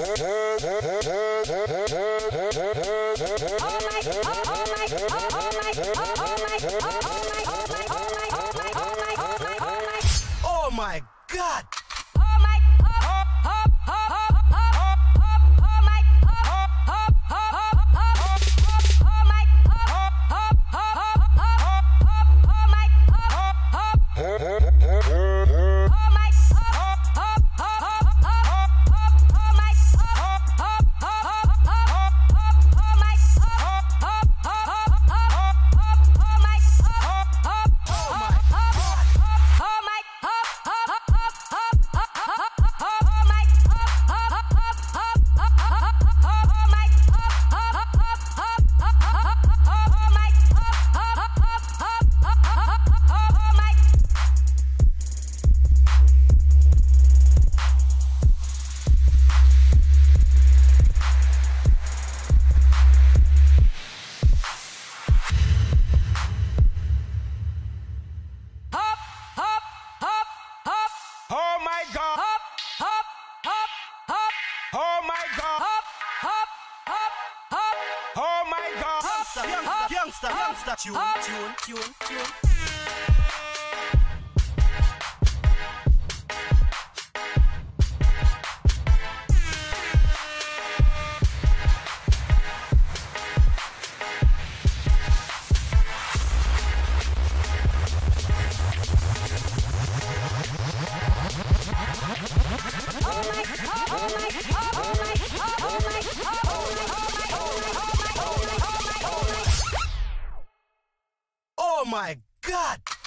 Oh my god! Youngster, youngster, tune, tune, tune, tune. My god!